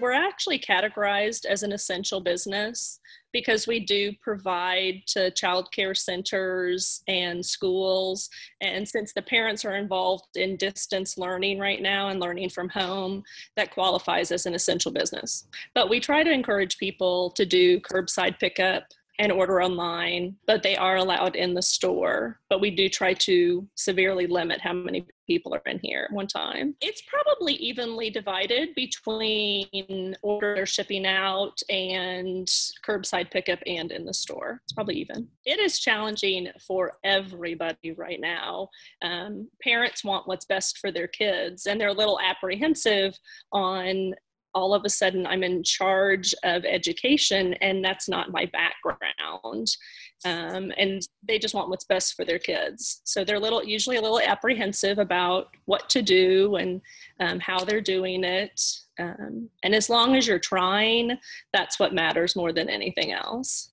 we're actually categorized as an essential business because we do provide to child care centers and schools. And since the parents are involved in distance learning right now and learning from home, that qualifies as an essential business. But we try to encourage people to do curbside pickup and order online, but they are allowed in the store. But we do try to severely limit how many people are in here at one time. It's probably evenly divided between order shipping out and curbside pickup and in the store. It's probably even. It is challenging for everybody right now. Um, parents want what's best for their kids, and they're a little apprehensive on all of a sudden I'm in charge of education and that's not my background. Um, and they just want what's best for their kids. So they're little, usually a little apprehensive about what to do and um, how they're doing it. Um, and as long as you're trying, that's what matters more than anything else.